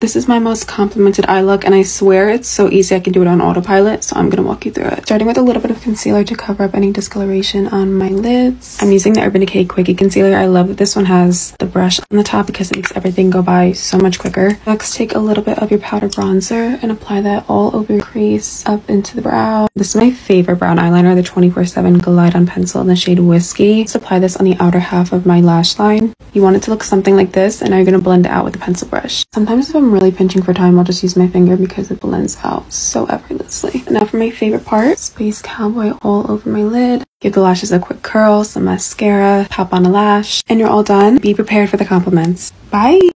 This is my most complimented eye look and I swear it's so easy I can do it on autopilot so I'm gonna walk you through it. Starting with a little bit of concealer to cover up any discoloration on my lids. I'm using the Urban Decay Quickie Concealer. I love that this one has the brush on the top because it makes everything go by so much quicker. Next take a little bit of your powder bronzer and apply that all over your crease up into the brow. This is my favorite brown eyeliner, the 24-7 Glide on Pencil in the shade Whiskey. Just apply this on the outer half of my lash line. You want it to look something like this and now you're gonna blend it out with a pencil brush. Sometimes if I'm really pinching for time, I'll just use my finger because it blends out so effortlessly. And now for my favorite part, Space Cowboy all over my lid. Give the lashes a quick curl, some mascara, pop on a lash, and you're all done. Be prepared for the compliments. Bye!